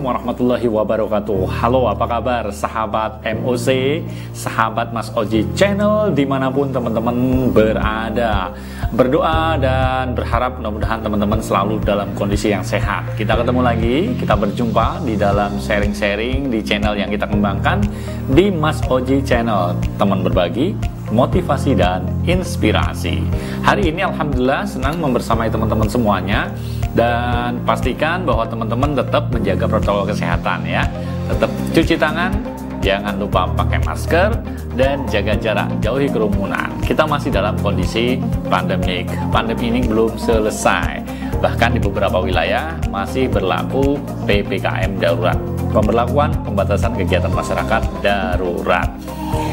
Assalamualaikum warahmatullahi wabarakatuh. Halo apa kabar sahabat MOC Sahabat Mas Oji Channel Di mana pun teman-teman berada. Berdoa dan berharap mudah-mudahan teman-teman selalu dalam kondisi yang sehat. Kita ketemu lagi, kita berjumpa di dalam sharing-sharing Di channel yang kita kembangkan Di Mas Oji Channel. Teman berbagi, motivasi dan inspirasi. Hari ini Alhamdulillah senang membersamai teman-teman semuanya dan pastikan bahwa teman-teman tetap menjaga protokol kesehatan ya. Tetap cuci tangan jangan lupa pakai masker dan jaga jarak jauhi kerumunan. Kita masih dalam kondisi pandemik. Pandemi ini belum selesai. Bahkan di beberapa wilayah masih berlaku PPKM darurat. Pemberlakuan pembatasan kegiatan masyarakat darurat.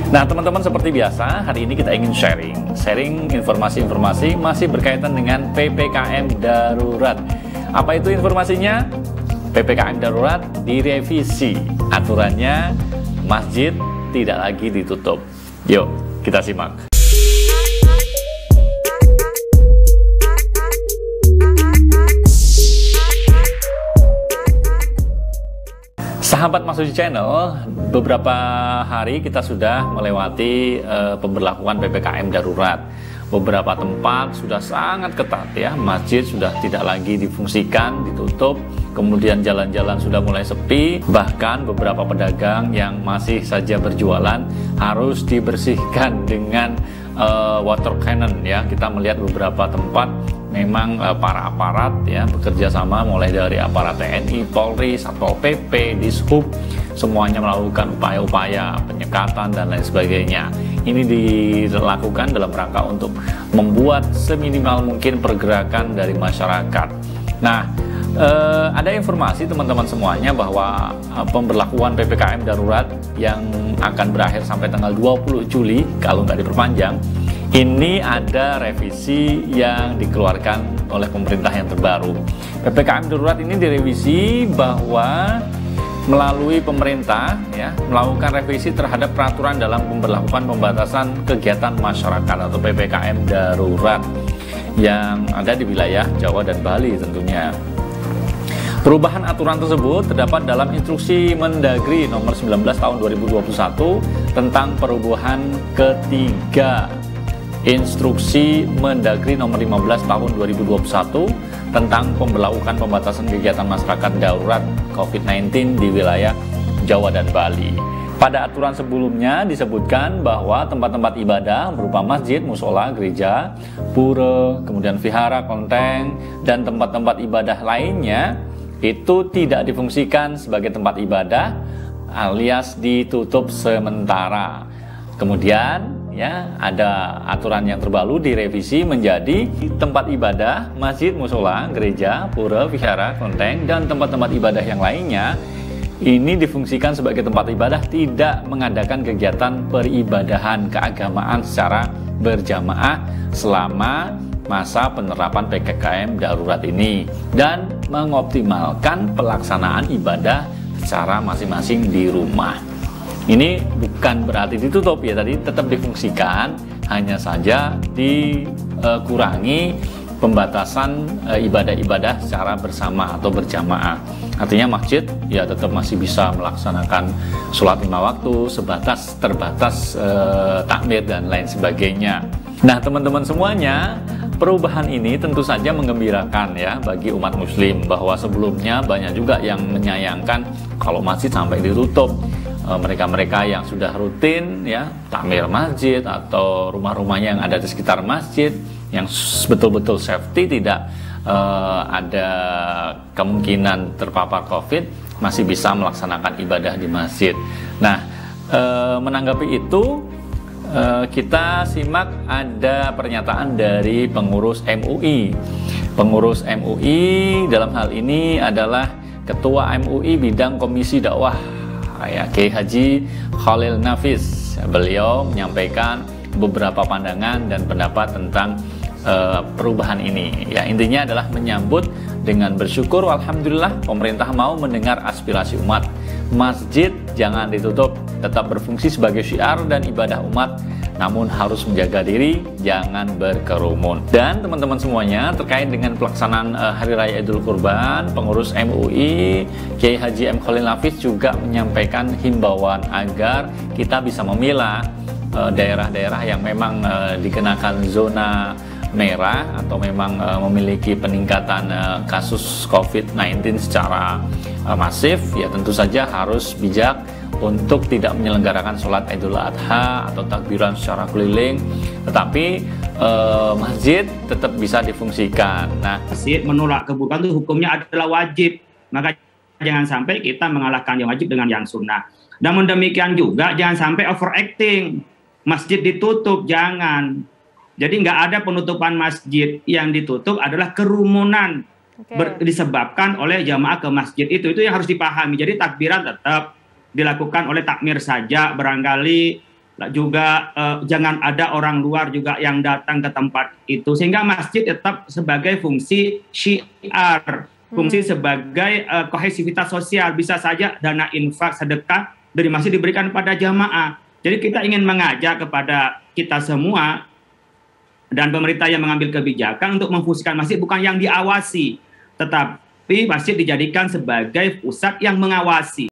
Nah teman-teman seperti biasa hari ini kita ingin sharing. Sharing informasi-informasi masih berkaitan dengan PPKM darurat Apa itu informasinya? PPKM darurat direvisi Aturannya masjid tidak lagi ditutup Yuk kita simak Sahabat Masuci Channel, beberapa hari kita sudah melewati uh, pemberlakuan PPKM darurat. Beberapa tempat sudah sangat ketat ya, masjid sudah tidak lagi difungsikan, ditutup, kemudian jalan-jalan sudah mulai sepi, bahkan beberapa pedagang yang masih saja berjualan harus dibersihkan dengan uh, water cannon ya. Kita melihat beberapa tempat memang uh, para aparat ya bekerja sama mulai dari aparat TNI, Polri, Satpol PP, Dishub semuanya melakukan upaya-upaya penyekatan dan lain sebagainya. Ini dilakukan dalam rangka untuk membuat seminimal mungkin pergerakan dari masyarakat. Nah, eh, ada informasi teman-teman semuanya bahwa eh, pemberlakuan PPKM darurat yang akan berakhir sampai tanggal 20 Juli kalau nggak diperpanjang ini ada revisi yang dikeluarkan oleh pemerintah yang terbaru. PPKM darurat ini direvisi bahwa melalui pemerintah ya melakukan revisi terhadap peraturan dalam pemberlakuan pembatasan kegiatan masyarakat atau PPKM darurat yang ada di wilayah Jawa dan Bali tentunya. Perubahan aturan tersebut terdapat dalam Instruksi Mendagri nomor 19 tahun 2021 tentang perubahan ketiga Instruksi Mendagri nomor 15 tahun 2021 tentang pemberlakuan pembatasan kegiatan masyarakat darurat COVID-19 di wilayah Jawa dan Bali. Pada aturan sebelumnya disebutkan bahwa tempat-tempat ibadah berupa masjid, musola, gereja, pura, kemudian vihara, kelenteng, dan tempat-tempat ibadah lainnya itu tidak difungsikan sebagai tempat ibadah alias ditutup sementara. Kemudian ya ada aturan yang terbaru direvisi menjadi tempat ibadah, masjid, musola, gereja, pura, vihara, kelenteng dan tempat-tempat ibadah yang lainnya ini difungsikan sebagai tempat ibadah tidak mengadakan kegiatan peribadahan keagamaan secara berjamaah selama masa penerapan PKKM darurat ini dan mengoptimalkan pelaksanaan ibadah secara masing-masing di rumah. Ini bukan berarti ditutup ya tadi tetap difungsikan, hanya saja dikurangi pembatasan e, ibadah-ibadah secara bersama atau berjamaah. Artinya masjid ya tetap masih bisa melaksanakan sholat lima waktu sebatas terbatas eh, takmir dan lain sebagainya. Nah teman-teman semuanya perubahan ini tentu saja menggembirakan ya bagi umat muslim bahwa sebelumnya banyak juga yang menyayangkan kalau masjid sampai ditutup mereka-mereka yang sudah rutin ya takmir masjid atau rumah-rumahnya yang ada di sekitar masjid yang betul-betul safety tidak uh, ada kemungkinan terpapar COVID masih bisa melaksanakan ibadah di masjid. Nah, uh, menanggapi itu uh, kita simak ada pernyataan dari pengurus MUI. Pengurus MUI dalam hal ini adalah Ketua MUI bidang Komisi Dakwah ya. Kiai Haji Khalil Nafis beliau menyampaikan beberapa pandangan dan pendapat tentang uh, perubahan ini. Ya intinya adalah menyambut dengan bersyukur alhamdulillah pemerintah mau mendengar aspirasi umat. Masjid jangan ditutup tetap berfungsi sebagai syiar dan ibadah umat namun harus menjaga diri, jangan berkerumun. Dan teman-teman semuanya terkait dengan pelaksanaan uh, Hari Raya Idul Kurban, pengurus MUI Kiai Haji M. Khalil Nafis juga menyampaikan himbauan agar kita bisa memilah eh, daerah-daerah yang memang uh, dikenakan zona merah atau memang uh, memiliki peningkatan uh, kasus COVID-19 secara uh, masif, ya tentu saja harus bijak untuk tidak menyelenggarakan sholat Idul Adha atau takbiran secara keliling, tetapi uh, masjid tetap bisa difungsikan. Nah, masjid menolak kebukaan itu hukumnya adalah wajib, maka jangan sampai kita mengalahkan yang wajib dengan yang sunnah. Namun demikian juga jangan sampai overacting, masjid ditutup, jangan jadi nggak ada penutupan masjid yang ditutup adalah kerumunan okay. ber, disebabkan oleh jamaah ke masjid itu. Itu yang harus dipahami. Jadi takbiran tetap dilakukan oleh takmir saja barangkali juga eh, jangan ada orang luar juga yang datang ke tempat itu sehingga masjid tetap sebagai fungsi syiar fungsi hmm. sebagai eh, kohesivitas sosial bisa saja dana infak sedekah dari masjid diberikan pada jamaah jadi kita ingin mengajak kepada kita semua dan pemerintah yang mengambil kebijakan untuk memfungsikan masjid bukan yang diawasi, tetapi masjid dijadikan sebagai pusat yang mengawasi.